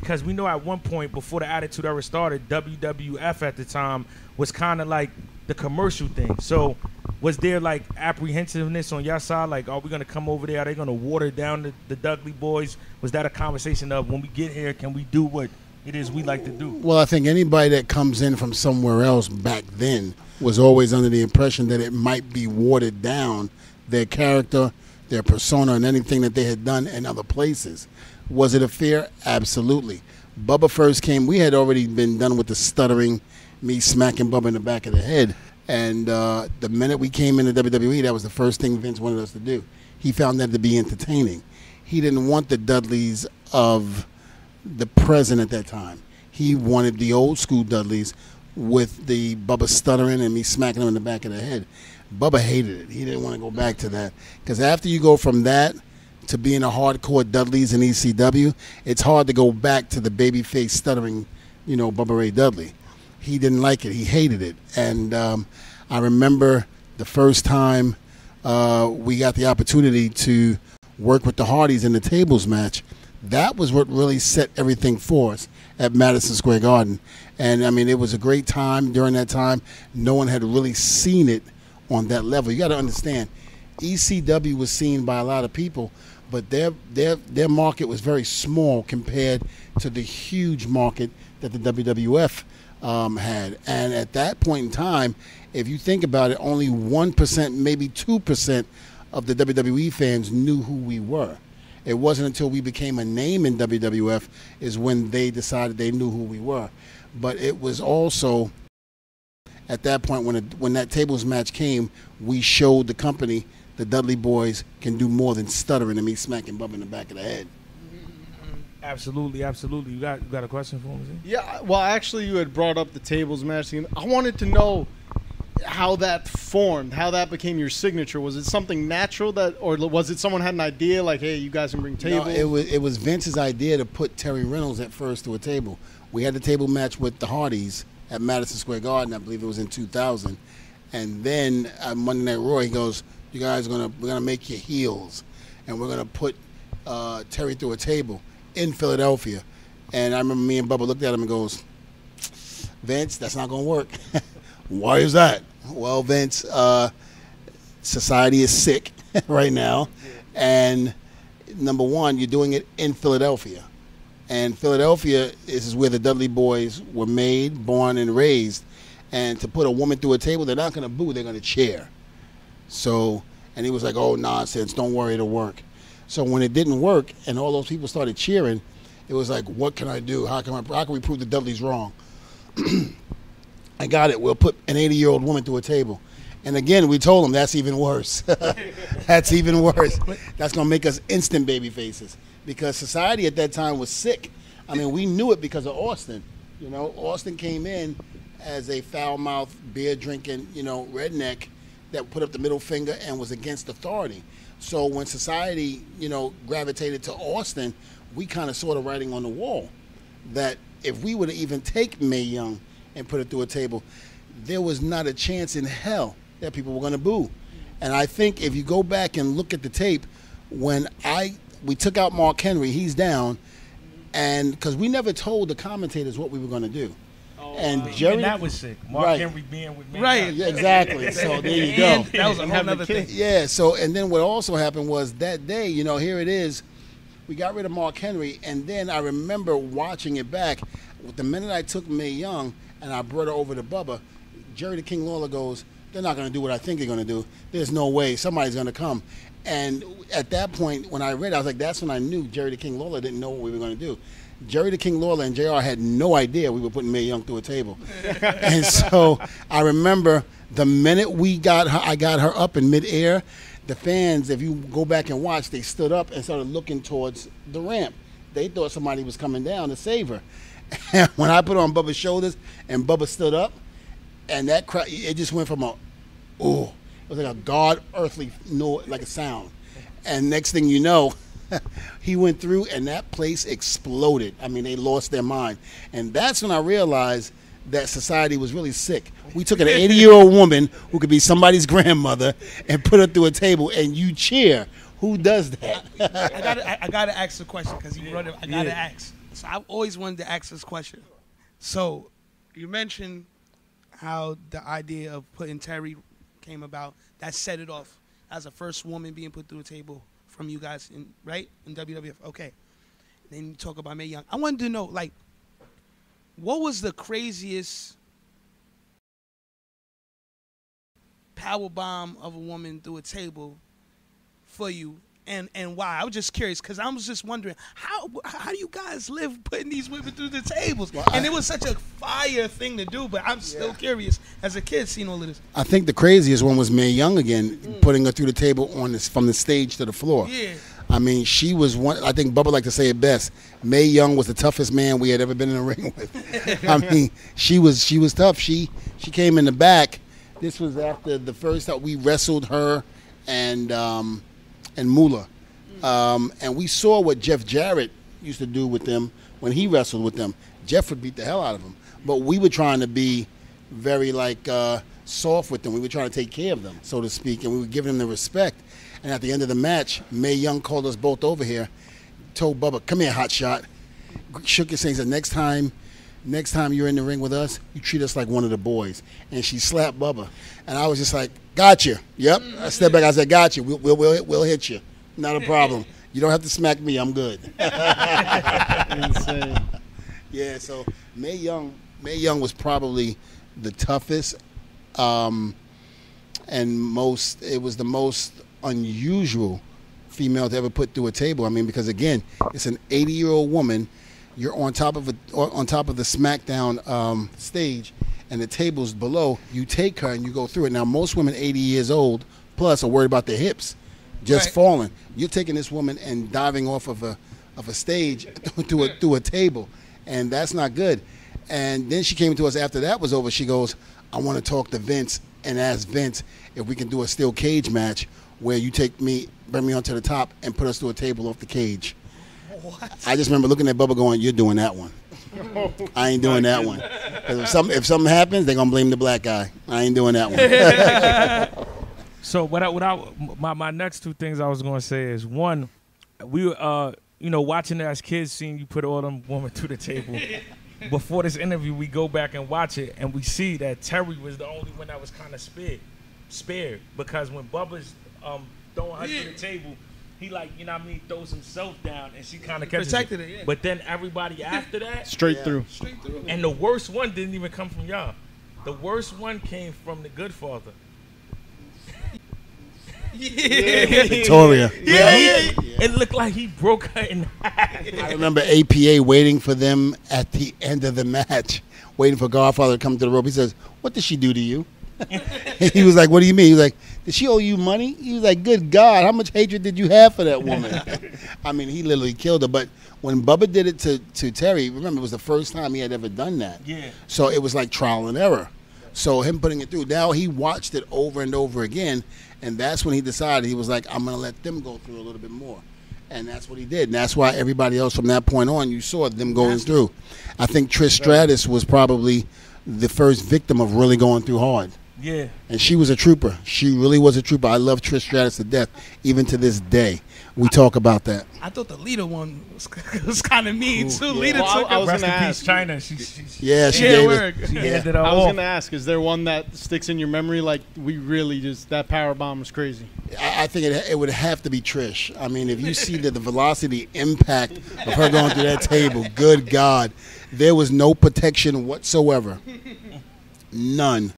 because we know at one point before the Attitude Era started, WWF at the time was kind of like the commercial thing. So was there like apprehensiveness on your side? Like, are we gonna come over there? Are they gonna water down the, the Dudley boys? Was that a conversation of when we get here, can we do what it is we like to do? Well, I think anybody that comes in from somewhere else back then was always under the impression that it might be watered down, their character, their persona, and anything that they had done in other places. Was it a fear? Absolutely. Bubba first came, we had already been done with the stuttering, me smacking Bubba in the back of the head. And uh, the minute we came into WWE, that was the first thing Vince wanted us to do. He found that to be entertaining. He didn't want the Dudleys of the present at that time. He wanted the old school Dudleys with the Bubba stuttering and me smacking him in the back of the head. Bubba hated it. He didn't want to go back to that because after you go from that to being a hardcore Dudleys in ECW, it's hard to go back to the babyface stuttering, you know, Bubba Ray Dudley. He didn't like it. He hated it. And um, I remember the first time uh, we got the opportunity to work with the Hardys in the tables match. That was what really set everything for us at Madison Square Garden. And I mean, it was a great time during that time. No one had really seen it on that level. You got to understand, ECW was seen by a lot of people, but their their their market was very small compared to the huge market that the WWF um, had. And at that point in time, if you think about it, only one percent, maybe two percent of the WWE fans knew who we were. It wasn't until we became a name in WWF is when they decided they knew who we were. But it was also at that point when it, when that tables match came, we showed the company the Dudley boys can do more than stuttering and me smacking Bubba in the back of the head. Absolutely, absolutely. You got you got a question for me? Yeah, well, actually, you had brought up the tables match thing. I wanted to know how that formed, how that became your signature. Was it something natural that, or was it someone had an idea like, "Hey, you guys can bring tables"? No, it was it was Vince's idea to put Terri Runnels at first to a table. We had the table match with the Hardys at Madison Square Garden. I believe it was in 2000, and then at Monday Night Raw, he goes, "You guys are gonna we're gonna make your heels, and we're gonna put uh, Terry through a table in Philadelphia." And I remember me and Bubba looked at him and goes, "Vince, that's not gonna work." Why is that? Well, Vince, uh, society is sick right now, and number one, you're doing it in Philadelphia, and Philadelphia is where the Dudley Boys were made, born, and raised. And to put a woman through a table, they're not going to boo; they're going to cheer. So, and he was like, "Oh, nonsense! Don't worry, it'll work." So when it didn't work, and all those people started cheering, it was like, "What can I do? How can I? How can we prove the Dudleys wrong?" I got it. We'll put an 80 year old woman through a table. And again, we told him that's even worse. that's even worse. That's to make us instant baby faces because society at that time was sick. I mean, we knew it because of Austin. You know, Austin came in as a foul mouthed, beer drinking, you know, redneck that put up the middle finger and was against authority. So when society, you know, gravitated to Austin, we kind of saw the writing on the wall that if we would even take Mae Young and put it through a table, there was not a chance in hell that people were going to boo. And I think if you go back and look at the tape, when I we took out Mark Henry, he's down, and because we never told the commentators what we were going to do. And Even Jerry, that was sick. Mark Right. Henry being with me. Right. yeah, exactly. So there you go. And that was a whole other thing. Yeah. So and then what also happened was that day, you know, here it is. We got rid of Mark Henry, and then I remember watching it back. The minute I took Mae Young and I brought her over to Bubba, Jerry the King Lawler goes, "They're not going to do what I think they're going to do. There's no way somebody's going to come." And at that point, when I read, it, I was like, "That's when I knew Jerry the King Lawler didn't know what we were going to do." Jerry the King Lawler and Jr. had no idea we were putting Mae Young through a table, and so I remember the minute we got her, I got her up in midair. The fans, if you go back and watch, they stood up and started looking towards the ramp. They thought somebody was coming down to save her. And when I put her on Bubba's shoulders and Bubba stood up, and that crowd, it just went from a, oh, it was like a god earthly no, like a sound. And next thing you know, he went through and that place exploded. I mean, they lost their mind. And that's when I realized that society was really sick. We took an 80 year old woman who could be somebody's grandmother and put her through a table and you cheer. Who does that? I gotta, I, gotta ask the question because you run it. I gotta ask. So I've always wanted to ask this question. So you mentioned how the idea of putting Terry came about. That set it off as a first woman being put through a table from you guys, in, right? In WWF. Okay. Then you talk about Mae Young. I wanted to know, like, what was the craziest power bomb of a woman through a table for you and and why? I was just curious because I was just wondering how how do you guys live putting these women through the tables? Well, and I- it was such a fire thing to do, but I'm still curious as a kid seeing all of this. I think the craziest one was Mae Young again, putting her through the table on this from the stage to the floor. Yeah. I mean, she was one. I think Bubba liked to say it best. Mae Young was the toughest man we had ever been in a ring with. I mean, she was she was tough. She she came in the back. This was after the first that we wrestled her and um, and Moolah, um, and we saw what Jeff Jarrett used to do with them when he wrestled with them. Jeff would beat the hell out of them, but we were trying to be very like uh, soft with them. We were trying to take care of them, so to speak, and we were giving them the respect. And at the end of the match, Mae Young called us both over here, told Bubba, "Come here, hot shot." Shook his hand, said, "Next time, next time you're in the ring with us, you treat us like one of the boys." And she slapped Bubba, and I was just like, "Gotcha." Yep. I stepped back. I said, "Gotcha. We'll we'll, we'll hit you. Not a problem. You don't have to smack me. I'm good." Insane. Yeah, so Mae Young, Mae Young was probably the toughest, um, and most. It was the most unusual female to ever put through a table. I mean, because again, it's an 80 year old woman. You're on top of a, on top of the SmackDown um, stage, and the tables below. You take her and you go through it. Now, most women 80 years old plus are worried about their hips, just Right. falling. You're taking this woman and diving off of a of a stage to a through a table, and that's not good. And then she came to us after that was over. She goes, "I want to talk to Vince and ask Vince if we can do a steel cage match where you take me, bring me onto the top, and put us through a table off the cage." I just remember looking at Bubba going, "You're doing that one. I ain't doing that one. if something if something happens, they're gonna blame the black guy. I ain't doing that one." So what I, what I my my next two things I was gonna say is one, we were uh you know watching it as kids, seeing you put all them women to the table. Before this interview, we go back and watch it, and we see that Terry was the only one that was kind of spared, spared because when Bubba's um throwing her to the table. He like you know what I mean throws himself down and she kind of catches Protected it, yeah. But then everybody after that Straight Yeah. through. Straight through. and the worst one didn't even come from y'all. The worst one came from the Godfather. Yeah. Victoria. Yeah, yeah. It looked like he broke her in half. I remember APA waiting for them at the end of the match, waiting for Godfather to come to the rope. He says, "What did she do to you?" he was like, "What do you mean?" He was like, "Did she owe you money?" He was like, "Good God, how much hatred did you have for that woman?" I mean, he literally killed her. But when Bubba did it to to Terry, remember it was the first time he had ever done that. Yeah. So it was like trial and error. So him putting it through. Now he watched it over and over again, and that's when he decided he was like, "I'm going to let them go through a little bit more." And that's what he did. And that's why everybody else from that point on, you saw them going through. I think Trish Stratus was probably the first victim of really going through hard. Yeah. And she was a trooper. She really was a trooper. I love Trish Stratus to death, even to this day. We talk about that. I thought the Lita one was, was kind of mean too. yeah. Lita Well, took I it. was Rest in gonna peace, ask. Chyna. She, she, she, Yeah, she Yeah, gave it. she Yeah. handed her I was gonna ask, is there one that sticks in your memory? Like we really just that power bomb was crazy. I I think it, it would have to be Trish. I mean, if you see the, the velocity impact of her going through that table, good God, there was no protection whatsoever. None.